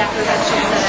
that prevention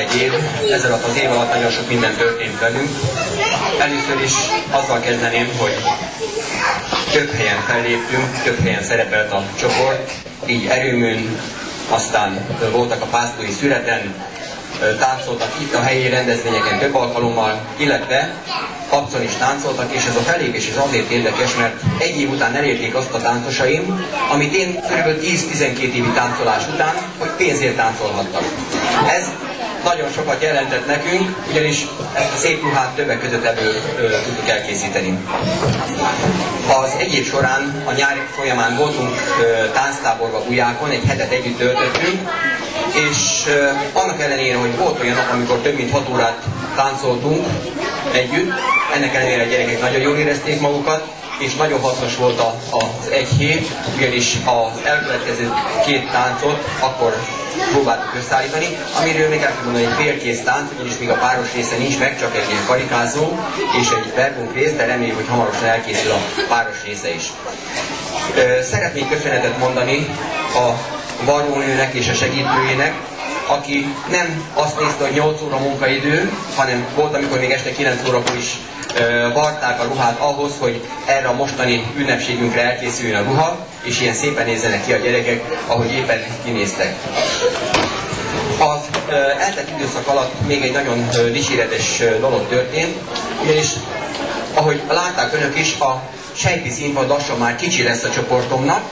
egy év, ez alatt az év alatt nagyon sok minden történt velünk. Először is azzal kezdeném, hogy több helyen felléptünk, több helyen szerepelt a csoport, így erőműn, aztán voltak a pásztori születen, táncoltak itt a helyi rendezvényeken több alkalommal, illetve Kapcon is táncoltak, és ez a felépés is azért érdekes, mert egy év után elérték azt a táncosaim, amit én kb. 10-12 évi táncolás után, hogy pénzért táncolhattam. Ez nagyon sokat jelentett nekünk, ugyanis ezt a szép ruhát többek között ebből ö, tudtuk elkészíteni. Az egy év során a nyári folyamán voltunk ö, tánctáborba Bujákon, egy hetet együtt töltöttünk, és ö, annak ellenére, hogy volt olyan nap, amikor több mint 6 órát táncoltunk együtt, ennek ellenére a gyerekek nagyon jól érezték magukat, és nagyon hasznos volt az egy hét, ugyanis az elkövetkező két táncot akkor próbáltuk összeállítani, amiről még el tudom mondani, hogy félkész tánc, ugyanis még a páros része nincs meg, csak egy ilyen karikázó és egy verbunk rész, de reméljük, hogy hamarosan elkészül a páros része is. Szeretnék köszönetet mondani a varrónőnek és a segítőjének, aki nem azt nézte, hogy 8 óra munkaidő, hanem volt, amikor még este 9 órakor is varták a ruhát ahhoz, hogy erre a mostani ünnepségünkre elkészüljön a ruha, és ilyen szépen nézzenek ki a gyerekek, ahogy éppen kinéztek. Az eltelt időszak alatt még egy nagyon dicséretes dolog történt, ugyanis, ahogy látták önök is, a sejti színpad lassan már kicsi lesz a csoportomnak.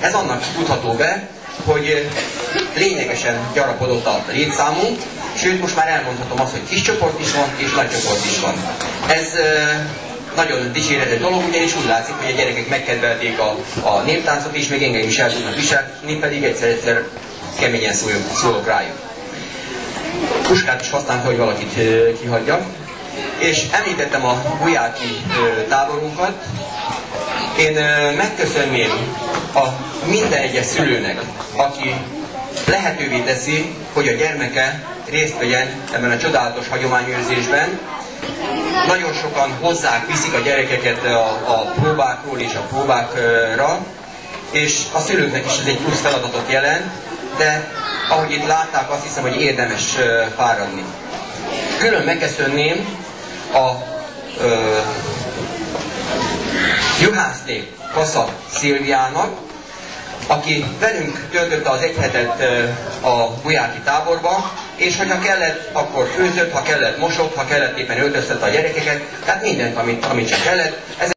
Ez annak tudható be, hogy lényegesen gyarapodott a létszámunk, sőt most már elmondhatom azt, hogy kis csoport is van, és nagy csoport is van. Ez nagyon dicséretes dolog, ugyanis úgy látszik, hogy a gyerekek megkedvelték a, a néptáncot is, még engem is el tudnak viselni, pedig egyszer-egyszer keményen szólok, szólok rájuk. Puskát is használta, hogy valakit kihagyja. És említettem a Gulyáki táborunkat. Én megköszönném a minden egyes szülőnek, aki lehetővé teszi, hogy a gyermeke részt vegyen ebben a csodálatos hagyományőrzésben. Nagyon sokan hozzák, viszik a gyerekeket a, a próbákról és a próbákra, és a szülőknek is ez egy plusz feladatot jelent, de ahogy itt látták, azt hiszem, hogy érdemes fáradni. Külön megköszönném a juhászték Kassa Szilviának, aki velünk töltötte az egy a Gulyáki táborba, és hogyha kellett, akkor főzött, ha kellett mosott, ha kellett éppen öltöztette a gyerekeket, tehát mindent, amit, amit csak kellett.